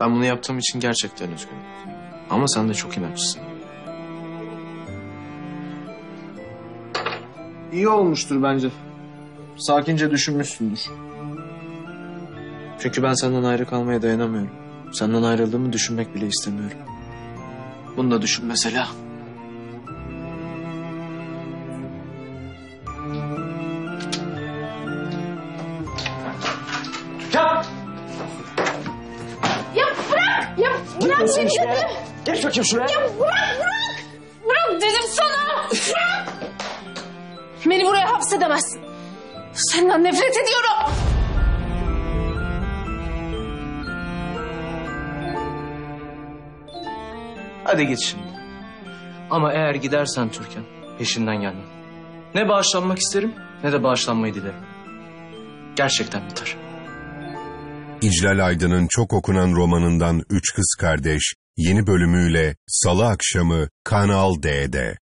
Ben bunu yaptığım için gerçekten üzgünüm. Ama sen de çok inatçısın. İyi olmuştur bence. Sakince düşünmüşsündür. Çünkü ben senden ayrı kalmaya dayanamıyorum. Senden ayrıldığımı düşünmek bile istemiyorum. Bunu da düşün mesela. Ya bırak beni dedim! Geç bakayım şuraya. Bırak bırak! Bırak dedim sana! Bırak! Beni buraya hapsedemezsin. Senden nefret ediyorum. Hadi git şimdi. Ama eğer gidersen Türkan peşinden gelmem. Ne bağışlanmak isterim ne de bağışlanmayı dilerim. Gerçekten biter. İclal Aydın'ın çok okunan romanından Üç Kız Kardeş yeni bölümüyle Salı akşamı Kanal D'de.